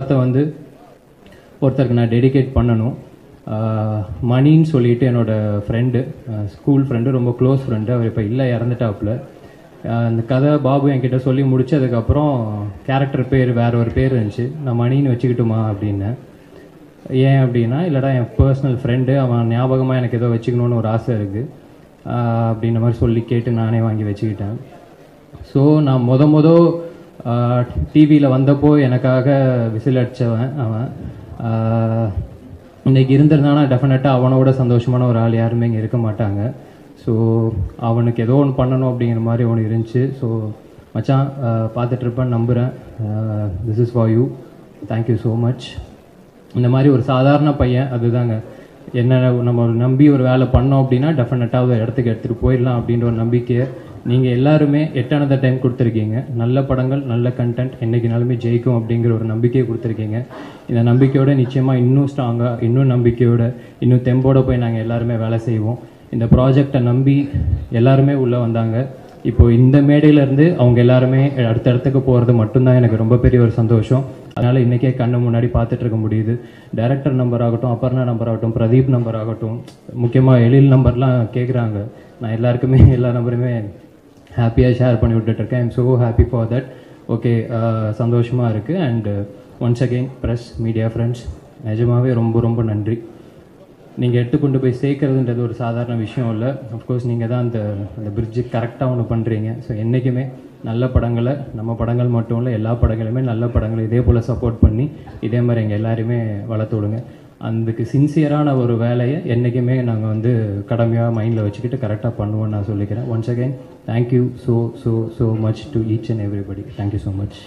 படத்தை வந்து ஒருத்தருக்கு நான் டெடிகேட் பண்ணணும். மணின்னு சொல்லிட்டு என்னோடய ஃப்ரெண்டு ஸ்கூல் ஃப்ரெண்டு ரொம்ப க்ளோஸ் ஃப்ரெண்டு அவர் இப்போ இல்லை இறந்துட்டாப்புல. அந்த கதை பாபு என்கிட்ட சொல்லி முடிச்சதுக்கப்புறம் கேரக்டர் பேர் வேற ஒரு பேர் இருந்துச்சு. நான் மணின்னு வச்சுக்கிட்டுமா அப்படின்னேன் ஏன் அப்படின்னா இல்லைடா என் பர்சனல் ஃப்ரெண்டு அவன் ஞாபகமாக எனக்கு ஏதோ வச்சுக்கணும்னு ஒரு ஆசை இருக்குது அப்படின்ற மாதிரி சொல்லி கேட்டு நானே வாங்கி வச்சுக்கிட்டேன். ஸோ நான் முத மொதல் டிவியில் வந்தப்போ எனக்காக விசில் அடித்தவன் அவன். இன்றைக்கி இருந்திருந்தானா? டெஃபினட்டாக அவனோட சந்தோஷமான ஒரு ஆள் யாருமே இங்கே இருக்க மாட்டாங்க. ஸோ அவனுக்கு ஏதோ ஒன்று பண்ணணும் அப்படிங்கிற மாதிரி ஒன்று இருந்துச்சு. ஸோ மச்சான் பார்த்துட்ருப்பேன் நம்புகிறேன் this is for you thank you so much இந்த மாதிரி ஒரு சாதாரண பையன் அதுதாங்க. என்ன நம்ம நம்பி ஒரு வேலை பண்ணோம் அப்படின்னா டெஃபினட்டாக ஒரு இடத்துக்கு எடுத்துகிட்டு போயிடலாம் அப்படின்ற ஒரு நம்பிக்கையை நீங்கள் எல்லாருமே எட்டானத டைம் கொடுத்துருக்கீங்க. நல்ல படங்கள் நல்ல கண்டென்ட் என்னைக்குனாலுமே ஜெயிக்கும் அப்படிங்கிற ஒரு நம்பிக்கையை கொடுத்துருக்கீங்க. இந்த நம்பிக்கையோட நிச்சயமாக இன்னும் ஸ்ட்ராங்காக இன்னும் நம்பிக்கையோட இன்னும் தெம்போட போய் நாங்கள் எல்லாருமே வேலை செய்வோம். இந்த ப்ராஜெக்டை நம்பி எல்லாருமே உள்ளே வந்தாங்க. இப்போ இந்த மேடையிலேருந்து அவங்க எல்லாருமே அடுத்த இடத்துக்கு போகிறது மட்டும்தான் எனக்கு ரொம்ப பெரிய ஒரு சந்தோஷம். அதனால் இன்னைக்கே கண்ணு முன்னாடி பார்த்துட்டு இருக்க முடியுது. டைரக்டர் நம்பர் ஆகட்டும் அப்பர்ணா நம்பர் ஆகட்டும் பிரதீப் நம்பர் ஆகட்டும் முக்கியமாக எழில் நம்பர்லாம் கேட்குறாங்க நான் எல்லாருக்குமே எல்லா நம்பருமே ஹாப்பியாக ஷேர் பண்ணி விட்டுட்டு I'm so happy for that okay சந்தோஷமாக இருக்குது and once again press media friends நிஜமாவே ரொம்ப ரொம்ப நன்றி. நீங்கள் எடுத்து கொண்டு போய் சேர்க்குறதுன்றது ஒரு சாதாரண விஷயம் இல்லை. அஃப்கோர்ஸ் நீங்கள் தான் அந்த அந்த பிரிட்ஜு கரெக்டாக ஒன்று பண்ணுறீங்க ஸோ என்றைக்குமே நல்ல படங்களை நம்ம படங்கள் மட்டும் இல்லை எல்லா படங்களுமே நல்ல படங்களை இதே போல் சப்போர்ட் பண்ணி இதே மாதிரி எங்கள் எல்லாருமே வளர்த்து விடுங்க. அதுக்கு சின்சியரான ஒரு வேலையை என்றைக்குமே நாங்கள் வந்து கடமையாக மைண்டில் வச்சுக்கிட்டு கரெக்டாக பண்ணுவோம் நான் சொல்லிக்கிறேன். Once again thank you so so so much to each and everybody thank you so much